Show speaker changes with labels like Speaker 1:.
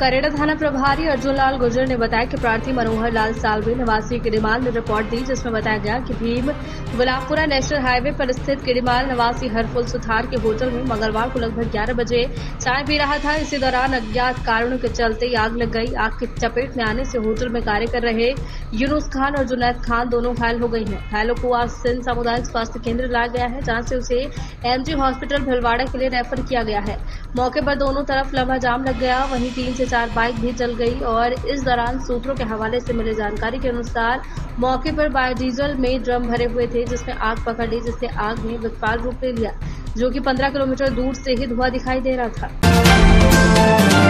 Speaker 1: करेड़ा थाना प्रभारी अर्जुन लाल गुर्जर ने बताया कि प्रार्थी मनोहर लाल सालवे निवासी किड़ीमाल ने रिपोर्ट दी, जिसमें बताया गया कि भीम गुलाबपुरा नेशनल हाईवे पर स्थित किड़ीमाल निवासी हरफुल सुथार के होटल में मंगलवार को लगभग 11 बजे चाय पी रहा था। इसी दौरान अज्ञात कारणों के चलते आग लग गई। आग की चपेट में आने से होटल में कार्य कर रहे यूनुस खान और जुनैद खान दोनों घायल हो गई हैं। घायलों को आज सिंध सामुदायिक स्वास्थ्य केंद्र लाया गया है, जहाँ से उसे एमजी हॉस्पिटल भिलवाड़ा के लिए रेफर किया गया है। मौके पर दोनों तरफ़ लंबा जाम लग गया। वहीं तीन से चार बाइक भी जल गई और इस दौरान सूत्रों के हवाले से मिली जानकारी के अनुसार मौके पर बायोडीजल में ड्रम भरे हुए थे, जिसमें आग पकड़ ली, जिससे आग ने विकराल रूप ले लिया, जो कि 15 किलोमीटर दूर से ही धुआँ दिखाई दे रहा था।